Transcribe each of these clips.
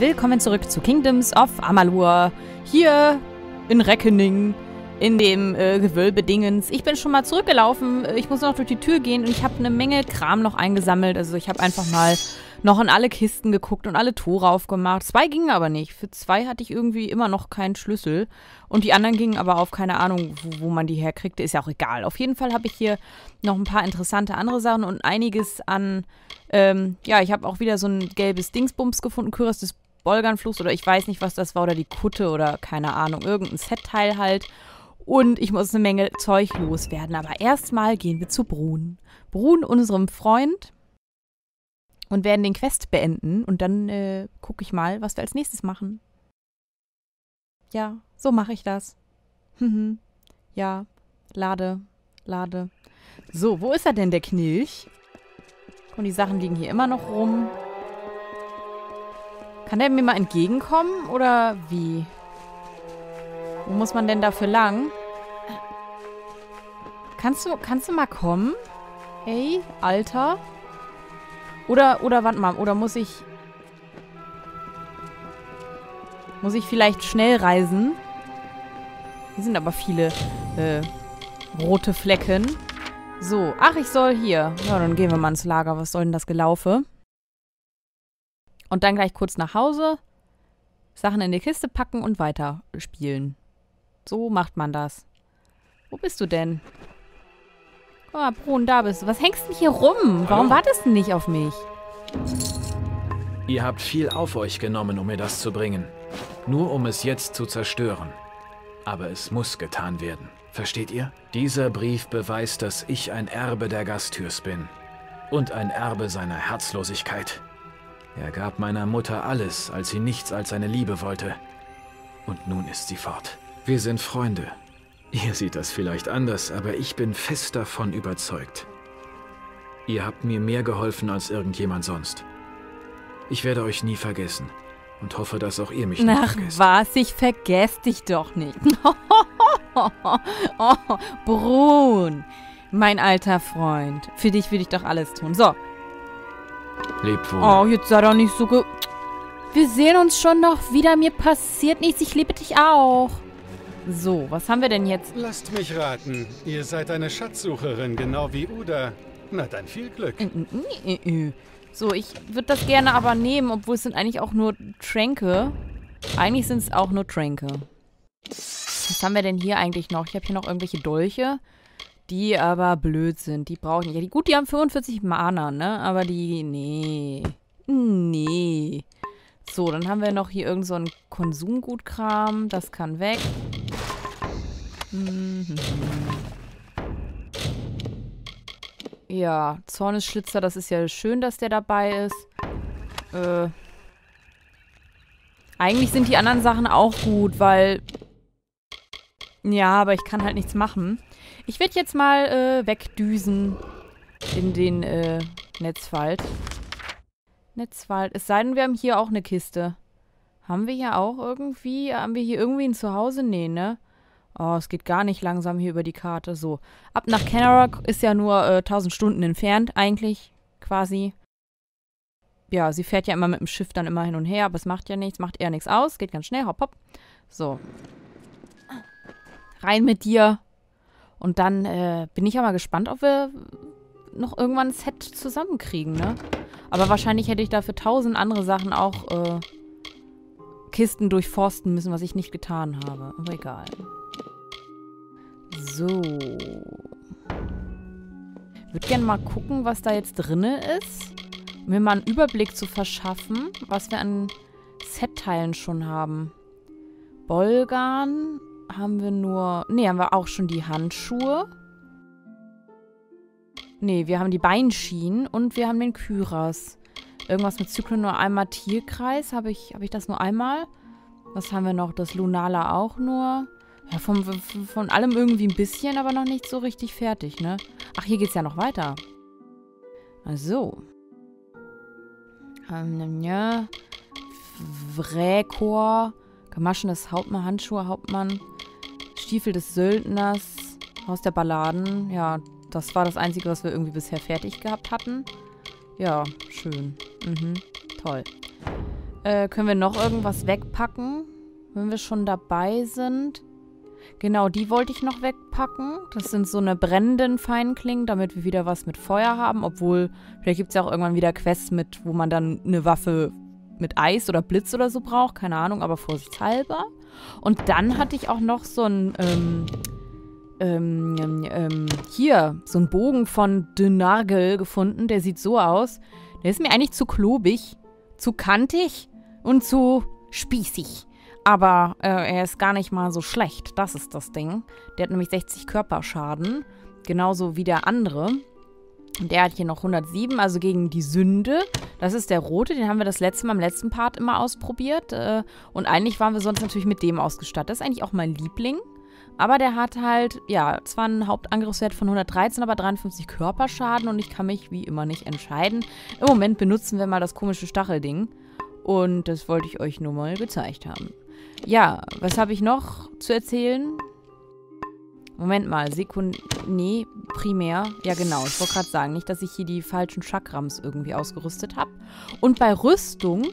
willkommen zurück zu Kingdoms of Amalur. Hier in Reckoning, in dem äh, Gewölbedingens. Ich bin schon mal zurückgelaufen. Ich muss noch durch die Tür gehen und ich habe eine Menge Kram noch eingesammelt. Also ich habe einfach mal noch in alle Kisten geguckt und alle Tore aufgemacht. Zwei gingen aber nicht. Für zwei hatte ich irgendwie immer noch keinen Schlüssel. Und die anderen gingen aber auf keine Ahnung, wo, wo man die herkriegte. Ist ja auch egal. Auf jeden Fall habe ich hier noch ein paar interessante andere Sachen und einiges an. Ähm, ja, ich habe auch wieder so ein gelbes Dingsbums gefunden. Kyros des Bolganfluchs oder ich weiß nicht, was das war. Oder die Kutte oder keine Ahnung. Irgendein Setteil halt. Und ich muss eine Menge Zeug loswerden. Aber erstmal gehen wir zu Brun. Brun, unserem Freund und werden den Quest beenden und dann äh, gucke ich mal, was wir als nächstes machen. Ja, so mache ich das. Mhm. ja, lade, lade. So, wo ist er denn, der Knilch? Und die Sachen liegen hier immer noch rum. Kann der mir mal entgegenkommen oder wie? Wo muss man denn dafür lang? Kannst du, kannst du mal kommen? Hey, Alter. Oder, oder, warte mal, oder muss ich... Muss ich vielleicht schnell reisen? Hier sind aber viele äh, rote Flecken. So, ach, ich soll hier. Ja, dann gehen wir mal ins Lager. Was soll denn das Gelaufe? Und dann gleich kurz nach Hause, Sachen in die Kiste packen und weiter spielen. So macht man das. Wo bist du denn? Guck mal, Brun, da bist du. Was hängst du hier rum? Warum wartest du nicht auf mich? Ihr habt viel auf euch genommen, um mir das zu bringen. Nur um es jetzt zu zerstören. Aber es muss getan werden. Versteht ihr? Dieser Brief beweist, dass ich ein Erbe der Gastürs bin. Und ein Erbe seiner Herzlosigkeit. Er gab meiner Mutter alles, als sie nichts als seine Liebe wollte. Und nun ist sie fort. Wir sind Freunde. Ihr seht das vielleicht anders, aber ich bin fest davon überzeugt. Ihr habt mir mehr geholfen als irgendjemand sonst. Ich werde euch nie vergessen und hoffe, dass auch ihr mich nicht Ach vergesst. was, ich vergesse dich doch nicht. oh, Brun, mein alter Freund. Für dich würde ich doch alles tun. So. Lebt wohl. Oh, jetzt sei doch nicht so ge... Wir sehen uns schon noch wieder. Mir passiert nichts. Ich liebe dich auch. So, was haben wir denn jetzt? Lasst mich raten. Ihr seid eine Schatzsucherin, genau wie Uda. Na dann viel Glück. So, ich würde das gerne aber nehmen, obwohl es sind eigentlich auch nur Tränke. Eigentlich sind es auch nur Tränke. Was haben wir denn hier eigentlich noch? Ich habe hier noch irgendwelche Dolche, die aber blöd sind. Die brauche ich nicht. Ja, die, gut, die haben 45 Mana, ne? Aber die, nee. Nee. So, dann haben wir noch hier irgend so Konsumgutkram. Das kann weg. Mhm. Ja, Zornesschlitzer, das ist ja schön, dass der dabei ist. Äh. Eigentlich sind die anderen Sachen auch gut, weil... Ja, aber ich kann halt nichts machen. Ich werde jetzt mal äh, wegdüsen in den äh, Netzwald. Netzwald. Es sei denn, wir haben hier auch eine Kiste. Haben wir hier auch irgendwie? Haben wir hier irgendwie ein Zuhause? Nee, ne? Oh, es geht gar nicht langsam hier über die Karte. So, ab nach Kennerock ist ja nur äh, 1000 Stunden entfernt eigentlich, quasi. Ja, sie fährt ja immer mit dem Schiff dann immer hin und her, aber es macht ja nichts, macht eher nichts aus. Geht ganz schnell, hopp, hopp. So. Rein mit dir. Und dann äh, bin ich ja mal gespannt, ob wir noch irgendwann ein Set zusammenkriegen, ne? Aber wahrscheinlich hätte ich dafür tausend andere Sachen auch äh, Kisten durchforsten müssen, was ich nicht getan habe. Aber egal. So. Ich würde gerne mal gucken, was da jetzt drin ist. Um mir mal einen Überblick zu verschaffen, was wir an Set-Teilen schon haben. Bolgan haben wir nur... Ne, haben wir auch schon die Handschuhe. Ne, wir haben die Beinschienen und wir haben den Kyras. Irgendwas mit Zyklen nur einmal Tierkreis. Habe ich, hab ich das nur einmal? Was haben wir noch? Das Lunala auch nur. Ja, von, von, allem irgendwie ein bisschen, aber noch nicht so richtig fertig, ne? Ach, hier geht's ja noch weiter. Also. Ähm, ja. Vräkor. Gamaschenes Hauptmann, Handschuhe, Hauptmann. Stiefel des Söldners. Haus der Balladen. Ja, das war das Einzige, was wir irgendwie bisher fertig gehabt hatten. Ja, schön. Mhm, toll. Äh, können wir noch irgendwas wegpacken, wenn wir schon dabei sind? Genau, die wollte ich noch wegpacken. Das sind so eine brennenden Feinklingen, damit wir wieder was mit Feuer haben. Obwohl, vielleicht gibt es ja auch irgendwann wieder Quests mit, wo man dann eine Waffe mit Eis oder Blitz oder so braucht. Keine Ahnung, aber vorsichtshalber. Und dann hatte ich auch noch so ein, ähm, ähm, ähm, hier, so ein Bogen von Denargel gefunden. Der sieht so aus. Der ist mir eigentlich zu klobig, zu kantig und zu spießig. Aber äh, er ist gar nicht mal so schlecht. Das ist das Ding. Der hat nämlich 60 Körperschaden. Genauso wie der andere. Und der hat hier noch 107, also gegen die Sünde. Das ist der rote, den haben wir das letzte Mal im letzten Part immer ausprobiert. Äh, und eigentlich waren wir sonst natürlich mit dem ausgestattet. Das ist eigentlich auch mein Liebling. Aber der hat halt, ja, zwar einen Hauptangriffswert von 113, aber 53 Körperschaden und ich kann mich wie immer nicht entscheiden. Im Moment benutzen wir mal das komische Stachelding. Und das wollte ich euch nur mal gezeigt haben. Ja, was habe ich noch zu erzählen? Moment mal, Sekund... Nee, primär. Ja, genau. Ich wollte gerade sagen, nicht, dass ich hier die falschen Chakrams irgendwie ausgerüstet habe. Und bei Rüstung...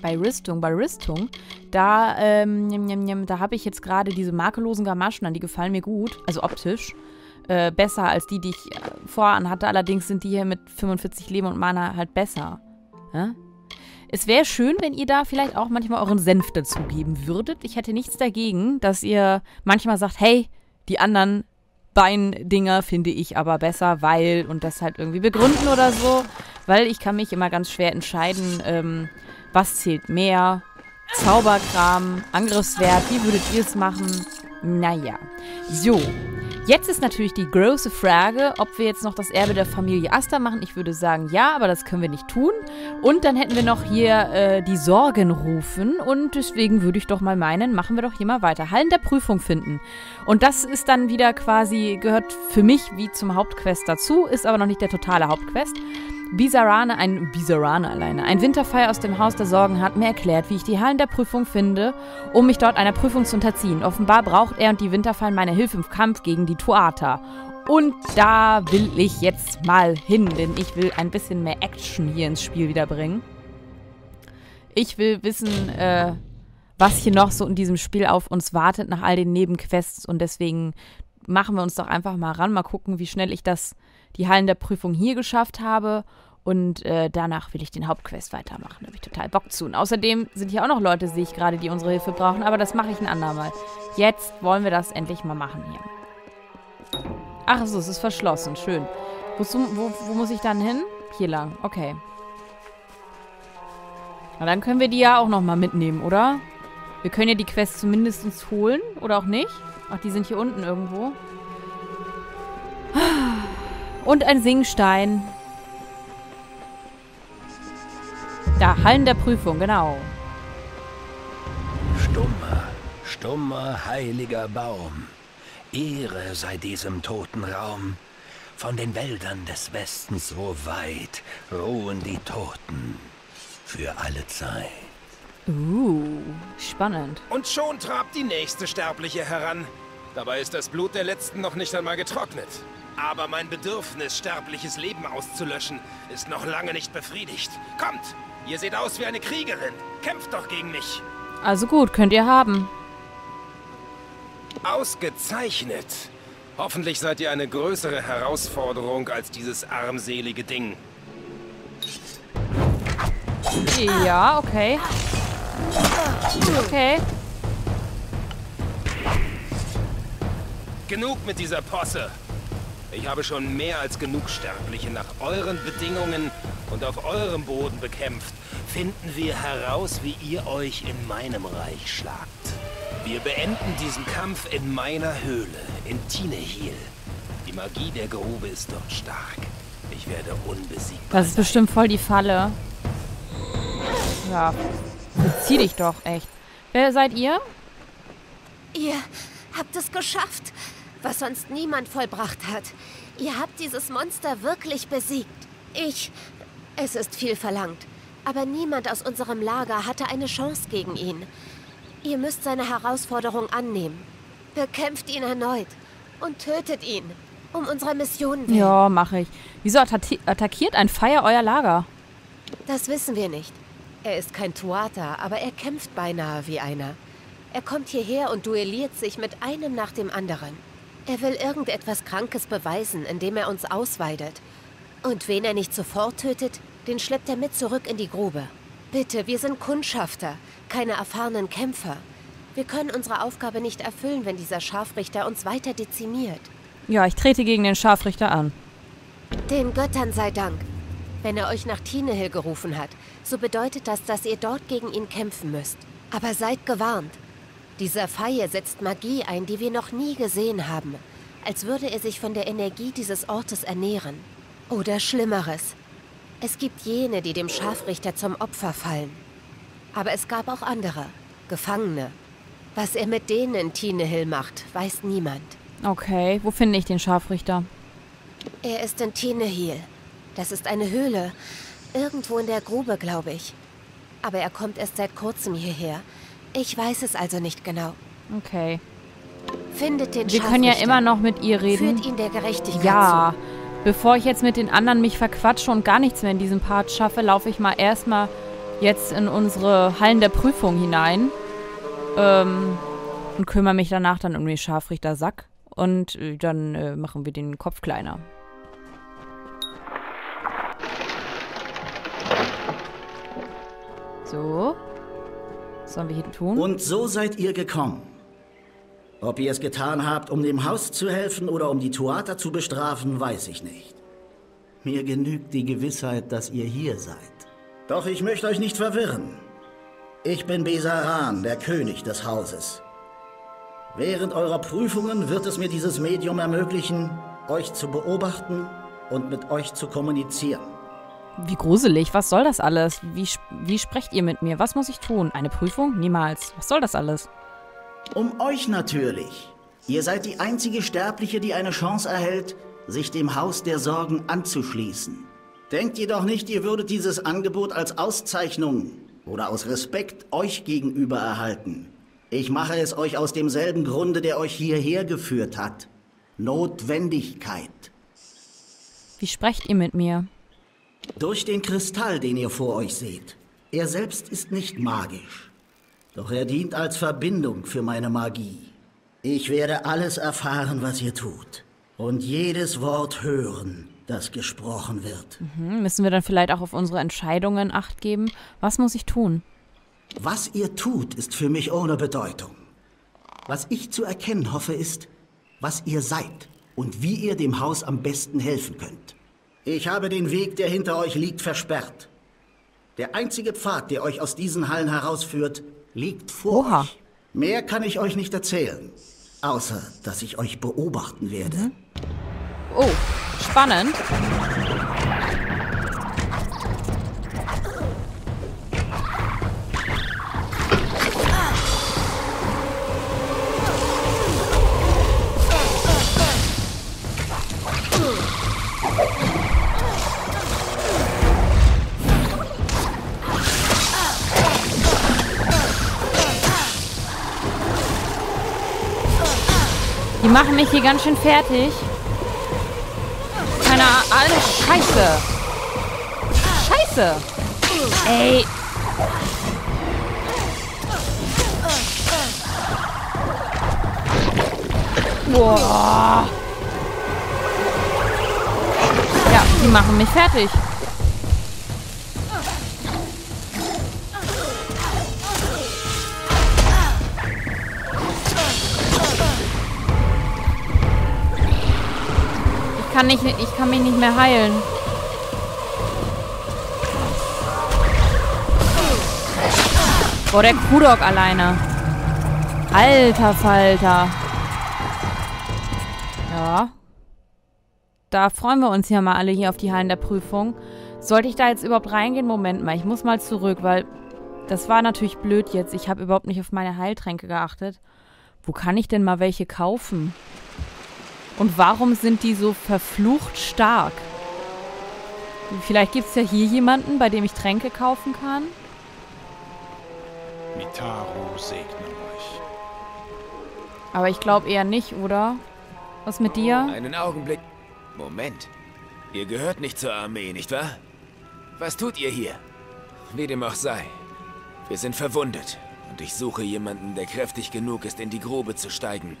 Bei Rüstung, bei Rüstung, da, ähm, da habe ich jetzt gerade diese makellosen Gamaschen an, die gefallen mir gut, also optisch. Äh, besser als die, die ich äh, voran hatte. Allerdings sind die hier mit 45 Leben und Mana halt besser. Ja? Es wäre schön, wenn ihr da vielleicht auch manchmal euren Senf dazugeben würdet. Ich hätte nichts dagegen, dass ihr manchmal sagt, hey, die anderen Beindinger finde ich aber besser, weil und das halt irgendwie begründen oder so. Weil ich kann mich immer ganz schwer entscheiden, ähm, was zählt mehr. Zauberkram, Angriffswert, wie würdet ihr es machen? Naja. So, Jetzt ist natürlich die große Frage, ob wir jetzt noch das Erbe der Familie Asta machen. Ich würde sagen ja, aber das können wir nicht tun. Und dann hätten wir noch hier äh, die Sorgen rufen. Und deswegen würde ich doch mal meinen, machen wir doch hier mal weiter. Hallen der Prüfung finden. Und das ist dann wieder quasi, gehört für mich wie zum Hauptquest dazu, ist aber noch nicht der totale Hauptquest. Bizarrane, ein Bizarrane alleine, ein Winterfeier aus dem Haus der Sorgen hat mir erklärt, wie ich die Hallen der Prüfung finde, um mich dort einer Prüfung zu unterziehen. Offenbar braucht er und die Winterfallen meine Hilfe im Kampf gegen die Tuata. Und da will ich jetzt mal hin, denn ich will ein bisschen mehr Action hier ins Spiel wiederbringen. Ich will wissen, äh, was hier noch so in diesem Spiel auf uns wartet nach all den Nebenquests und deswegen machen wir uns doch einfach mal ran, mal gucken, wie schnell ich das die Hallen der Prüfung hier geschafft habe. Und äh, danach will ich den Hauptquest weitermachen. Da habe ich total Bock zu. Und außerdem sind hier auch noch Leute, sehe ich gerade, die unsere Hilfe brauchen. Aber das mache ich ein andermal. Jetzt wollen wir das endlich mal machen hier. Ach so, es ist verschlossen. Schön. Wozu, wo, wo muss ich dann hin? Hier lang. Okay. Na, dann können wir die ja auch nochmal mitnehmen, oder? Wir können ja die Quest zumindest holen. Oder auch nicht. Ach, die sind hier unten irgendwo. Und ein Singstein. Da, Hallen der Prüfung, genau. Stummer, stummer, heiliger Baum. Ehre sei diesem toten Raum. Von den Wäldern des Westens so weit ruhen die Toten. Für alle Zeit. Uh, spannend. Und schon trabt die nächste Sterbliche heran. Dabei ist das Blut der Letzten noch nicht einmal getrocknet. Aber mein Bedürfnis, sterbliches Leben auszulöschen, ist noch lange nicht befriedigt. Kommt, ihr seht aus wie eine Kriegerin. Kämpft doch gegen mich. Also gut, könnt ihr haben. Ausgezeichnet. Hoffentlich seid ihr eine größere Herausforderung als dieses armselige Ding. Ja, okay. Okay. Genug mit dieser Posse. Ich habe schon mehr als genug Sterbliche nach euren Bedingungen und auf eurem Boden bekämpft. Finden wir heraus, wie ihr euch in meinem Reich schlagt. Wir beenden diesen Kampf in meiner Höhle, in Tinehil. Die Magie der Grube ist dort stark. Ich werde unbesiegbar Das ist bestimmt voll die Falle. Ja, bezieh dich doch, echt. Wer seid ihr? Ihr habt es geschafft was sonst niemand vollbracht hat. Ihr habt dieses Monster wirklich besiegt. Ich... Es ist viel verlangt. Aber niemand aus unserem Lager hatte eine Chance gegen ihn. Ihr müsst seine Herausforderung annehmen. Bekämpft ihn erneut und tötet ihn. Um unsere Mission willen. Ja, mache ich. Wieso attackiert ein Feier euer Lager? Das wissen wir nicht. Er ist kein Tuata, aber er kämpft beinahe wie einer. Er kommt hierher und duelliert sich mit einem nach dem anderen. Er will irgendetwas Krankes beweisen, indem er uns ausweidet. Und wen er nicht sofort tötet, den schleppt er mit zurück in die Grube. Bitte, wir sind Kundschafter, keine erfahrenen Kämpfer. Wir können unsere Aufgabe nicht erfüllen, wenn dieser Scharfrichter uns weiter dezimiert. Ja, ich trete gegen den Scharfrichter an. Den Göttern sei Dank. Wenn er euch nach Tinehill gerufen hat, so bedeutet das, dass ihr dort gegen ihn kämpfen müsst. Aber seid gewarnt. Dieser Feier setzt Magie ein, die wir noch nie gesehen haben. Als würde er sich von der Energie dieses Ortes ernähren. Oder Schlimmeres. Es gibt jene, die dem Scharfrichter zum Opfer fallen. Aber es gab auch andere. Gefangene. Was er mit denen in Tinehill macht, weiß niemand. Okay, wo finde ich den Scharfrichter? Er ist in Tinehill. Das ist eine Höhle. Irgendwo in der Grube, glaube ich. Aber er kommt erst seit kurzem hierher. Ich weiß es also nicht genau. Okay. Findet den Wir können ja immer noch mit ihr reden. Führt ihn der Gerechtigkeit Ja. zu. Bevor ich jetzt mit den anderen mich verquatsche und gar nichts mehr in diesem Part schaffe, laufe ich mal erstmal jetzt in unsere Hallen der Prüfung hinein. Ähm, und kümmere mich danach dann um den Scharfrichter Sack. Und äh, dann äh, machen wir den Kopf kleiner. So. Was sollen wir hier tun? Und so seid ihr gekommen. Ob ihr es getan habt, um dem Haus zu helfen oder um die Tuata zu bestrafen, weiß ich nicht. Mir genügt die Gewissheit, dass ihr hier seid. Doch ich möchte euch nicht verwirren. Ich bin Besaran, der König des Hauses. Während eurer Prüfungen wird es mir dieses Medium ermöglichen, euch zu beobachten und mit euch zu kommunizieren. Wie gruselig. Was soll das alles? Wie, wie sprecht ihr mit mir? Was muss ich tun? Eine Prüfung? Niemals. Was soll das alles? Um euch natürlich. Ihr seid die einzige Sterbliche, die eine Chance erhält, sich dem Haus der Sorgen anzuschließen. Denkt jedoch nicht, ihr würdet dieses Angebot als Auszeichnung oder aus Respekt euch gegenüber erhalten. Ich mache es euch aus demselben Grunde, der euch hierher geführt hat. Notwendigkeit. Wie sprecht ihr mit mir? Durch den Kristall, den ihr vor euch seht. Er selbst ist nicht magisch. Doch er dient als Verbindung für meine Magie. Ich werde alles erfahren, was ihr tut. Und jedes Wort hören, das gesprochen wird. Hm, müssen wir dann vielleicht auch auf unsere Entscheidungen acht geben? Was muss ich tun? Was ihr tut, ist für mich ohne Bedeutung. Was ich zu erkennen hoffe, ist, was ihr seid und wie ihr dem Haus am besten helfen könnt. Ich habe den Weg, der hinter euch liegt, versperrt. Der einzige Pfad, der euch aus diesen Hallen herausführt, liegt vor Oha. euch. Mehr kann ich euch nicht erzählen, außer dass ich euch beobachten werde. Oh, spannend. Die machen mich hier ganz schön fertig. Keine Ahnung. Alles Scheiße. Scheiße. Ey. Boah. Ja, die machen mich fertig. Kann, nicht, ich kann mich nicht mehr heilen. Boah, der Kudok alleine. Alter Falter. Ja. Da freuen wir uns ja mal alle hier auf die Hallen der Prüfung. Sollte ich da jetzt überhaupt reingehen? Moment mal, ich muss mal zurück, weil das war natürlich blöd jetzt. Ich habe überhaupt nicht auf meine Heiltränke geachtet. Wo kann ich denn mal welche kaufen? Und warum sind die so verflucht stark? Vielleicht gibt es ja hier jemanden, bei dem ich Tränke kaufen kann. Mitaro segne euch. Aber ich glaube eher nicht, oder? Was mit dir? Einen Augenblick. Moment. Ihr gehört nicht zur Armee, nicht wahr? Was tut ihr hier? Wie dem auch sei. Wir sind verwundet. Und ich suche jemanden, der kräftig genug ist, in die Grube zu steigen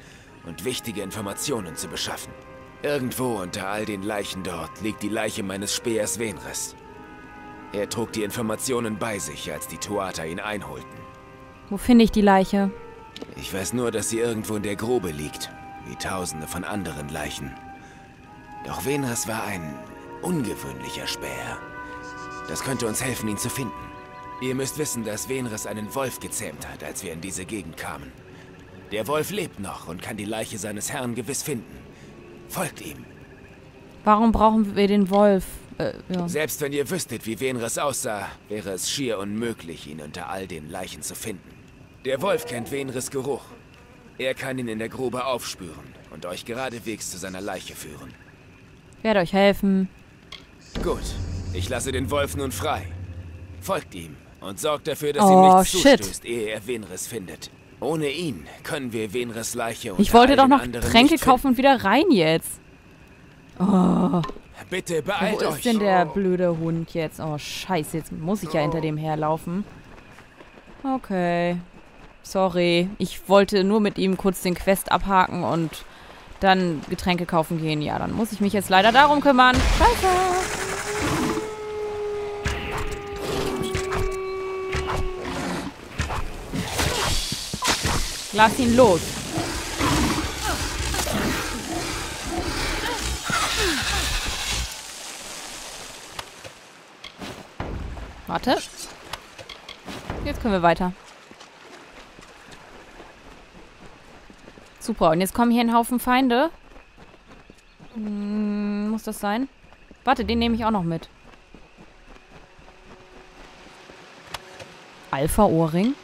und wichtige Informationen zu beschaffen. Irgendwo unter all den Leichen dort liegt die Leiche meines Speers Venris. Er trug die Informationen bei sich, als die Tuata ihn einholten. Wo finde ich die Leiche? Ich weiß nur, dass sie irgendwo in der Grube liegt, wie tausende von anderen Leichen. Doch Venris war ein ungewöhnlicher Späher. Das könnte uns helfen, ihn zu finden. Ihr müsst wissen, dass Venris einen Wolf gezähmt hat, als wir in diese Gegend kamen. Der Wolf lebt noch und kann die Leiche seines Herrn gewiss finden. Folgt ihm. Warum brauchen wir den Wolf? Äh, ja. Selbst wenn ihr wüsstet, wie Venris aussah, wäre es schier unmöglich, ihn unter all den Leichen zu finden. Der Wolf kennt Venris Geruch. Er kann ihn in der Grube aufspüren und euch geradewegs zu seiner Leiche führen. Ich werde euch helfen. Gut, ich lasse den Wolf nun frei. Folgt ihm und sorgt dafür, dass Oh, ihm nichts shit. zustößt, ehe er Venris findet. Ohne ihn können wir Venris Leiche Ich unter wollte doch noch Tränke kaufen und wieder rein jetzt. Oh. Bitte beeilt wo euch. ist denn der blöde Hund jetzt? Oh, scheiße, jetzt muss ich ja hinter dem herlaufen. Okay. Sorry. Ich wollte nur mit ihm kurz den Quest abhaken und dann Getränke kaufen gehen. Ja, dann muss ich mich jetzt leider darum kümmern. Scheiße. Lass ihn los. Warte. Jetzt können wir weiter. Super, und jetzt kommen hier ein Haufen Feinde. Hm, muss das sein? Warte, den nehme ich auch noch mit. Alpha-Ohrring?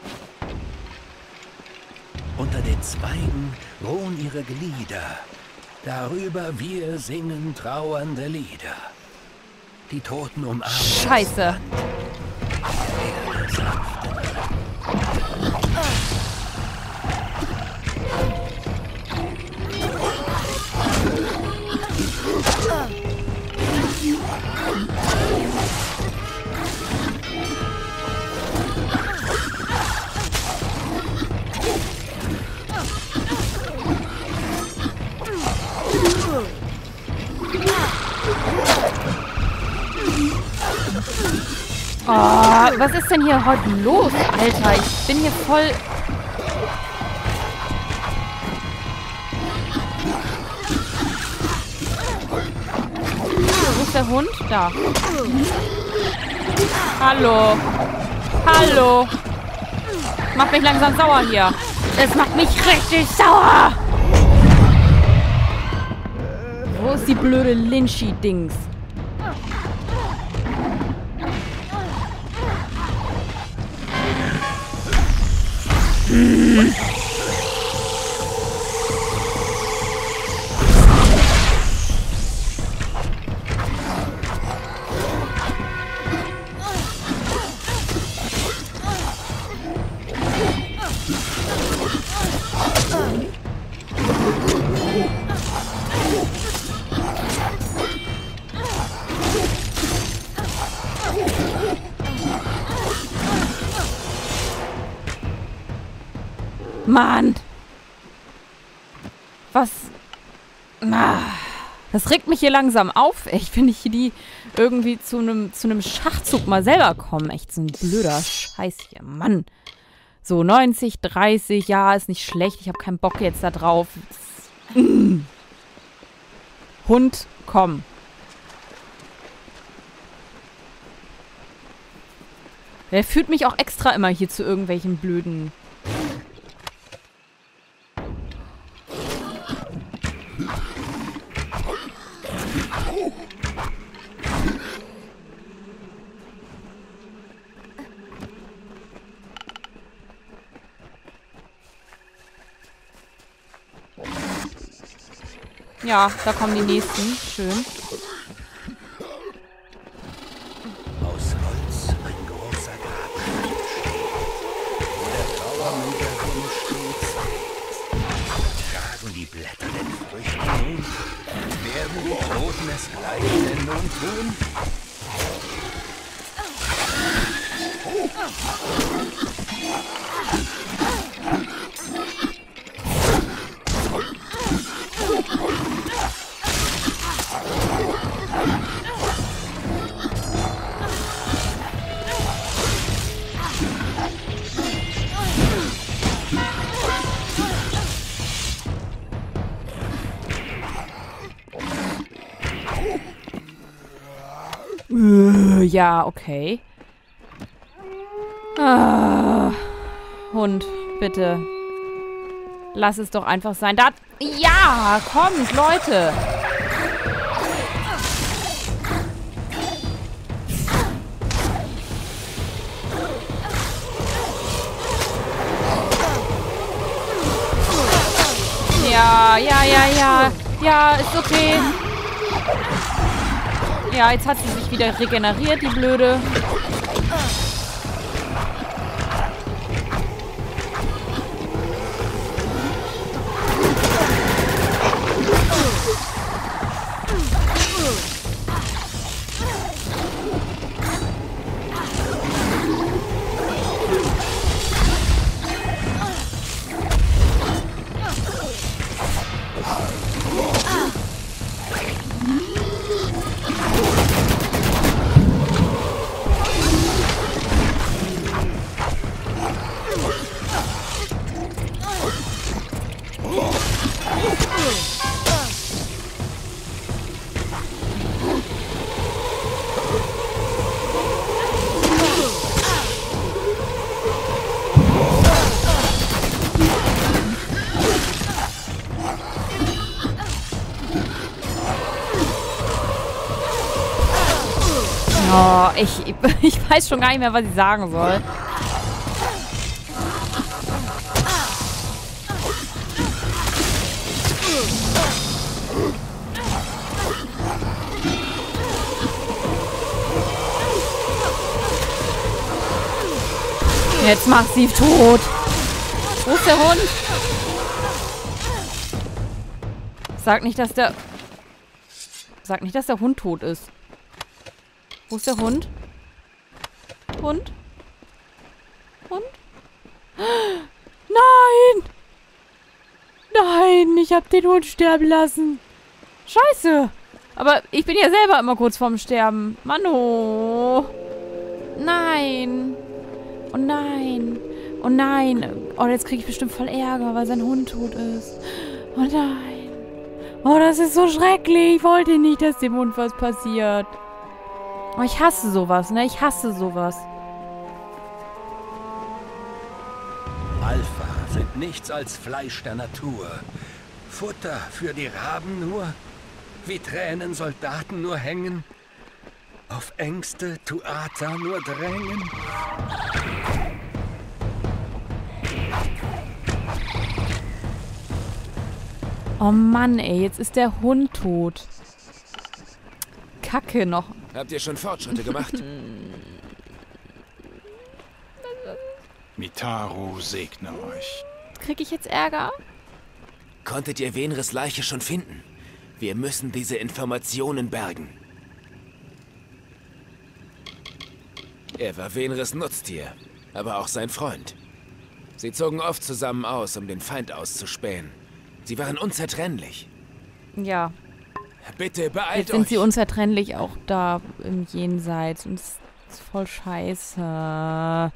Zweigen ruhen ihre Glieder. Darüber wir singen trauernde Lieder. Die Toten umarmen. Scheiße. Land. Was ist denn hier heute los, Alter? Ich bin hier voll... Wo ist der Hund? Da. Hallo. Hallo. Macht mich langsam sauer hier. Es macht mich richtig sauer. Wo ist die blöde Lynchy-Dings? Mann. Das regt mich hier langsam auf, echt, wenn ich die irgendwie zu einem zu einem Schachzug mal selber komme. Echt so ein blöder Scheiß hier, Mann. So, 90, 30, ja, ist nicht schlecht. Ich habe keinen Bock jetzt da drauf. Hund, komm. Der führt mich auch extra immer hier zu irgendwelchen blöden Ja, da kommen die nächsten. Schön. Aus Holz ein großer Grabstein steht, wo der stets weht. Tragen die Blätter denn Früchte nun? Werden die Toten es gleich denn nun tun? Äh, ja, okay. Ah, Hund, bitte. Lass es doch einfach sein. Da. Ja, kommt, Leute. Ja, ja, ja, ja. Ja, ist okay. Ja, jetzt hat sie sich wieder regeneriert, die Blöde. Weiß schon gar nicht mehr, was ich sagen soll. Jetzt massiv tot. Wo ist der Hund? Sag nicht, dass der... Sag nicht, dass der Hund tot ist. Wo ist der Hund? Hund? Hund? Nein! Nein, ich hab den Hund sterben lassen. Scheiße. Aber ich bin ja selber immer kurz vorm Sterben. Mano. Nein. Oh nein. Oh nein. Oh, jetzt kriege ich bestimmt voll Ärger, weil sein Hund tot ist. Oh nein. Oh, das ist so schrecklich. Ich wollte nicht, dass dem Hund was passiert. Oh, ich hasse sowas, ne? Ich hasse sowas. Alpha sind nichts als Fleisch der Natur. Futter für die Raben nur. Wie Tränen Soldaten nur hängen. Auf Ängste Tuata nur drängen. Oh Mann, ey. Jetzt ist der Hund tot. Kacke noch. Habt ihr schon Fortschritte gemacht? Mitaru segne euch. Krieg ich jetzt Ärger? Konntet ihr Venres Leiche schon finden? Wir müssen diese Informationen bergen. Er war Venres Nutztier, aber auch sein Freund. Sie zogen oft zusammen aus, um den Feind auszuspähen. Sie waren unzertrennlich. Ja. Bitte beeilt Jetzt sind euch. sie unzertrennlich auch da im Jenseits. Und das ist voll scheiße.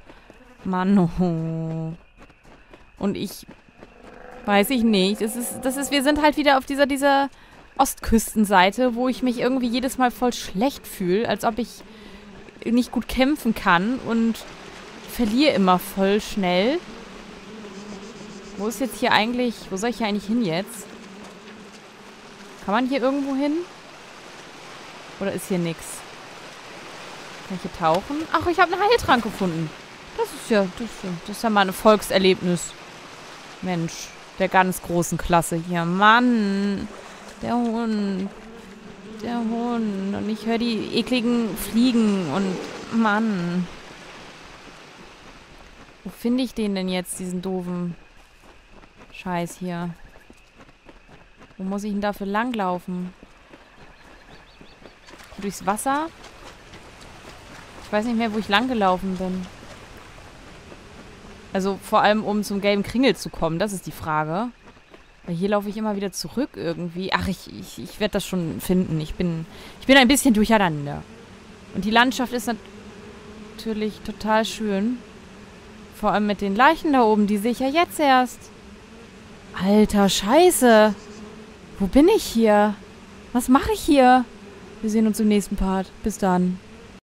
Mann. Und ich weiß ich nicht. Das ist, das ist, wir sind halt wieder auf dieser, dieser Ostküstenseite, wo ich mich irgendwie jedes Mal voll schlecht fühle, als ob ich nicht gut kämpfen kann und verliere immer voll schnell. Wo ist jetzt hier eigentlich, wo soll ich hier eigentlich hin jetzt? Kann man hier irgendwo hin? Oder ist hier nichts? Kann ich hier tauchen? Ach, ich habe einen Heiltrank gefunden. Das ist ja, das, ist ja- das ist ja mal ein Volkserlebnis. Mensch, der ganz großen Klasse hier. Mann, der Hund. Der Hund. Und ich höre die ekligen Fliegen und Mann. Wo finde ich den denn jetzt, diesen doofen Scheiß hier? Wo muss ich denn dafür langlaufen? Durchs Wasser? Ich weiß nicht mehr, wo ich langgelaufen bin. Also vor allem, um zum gelben Kringel zu kommen. Das ist die Frage. Weil hier laufe ich immer wieder zurück irgendwie. Ach, ich, ich, ich werde das schon finden. Ich bin, ich bin ein bisschen durcheinander. Und die Landschaft ist natürlich total schön. Vor allem mit den Leichen da oben. Die sehe ich ja jetzt erst. Alter, scheiße. Wo bin ich hier? Was mache ich hier? Wir sehen uns im nächsten Part. Bis dann.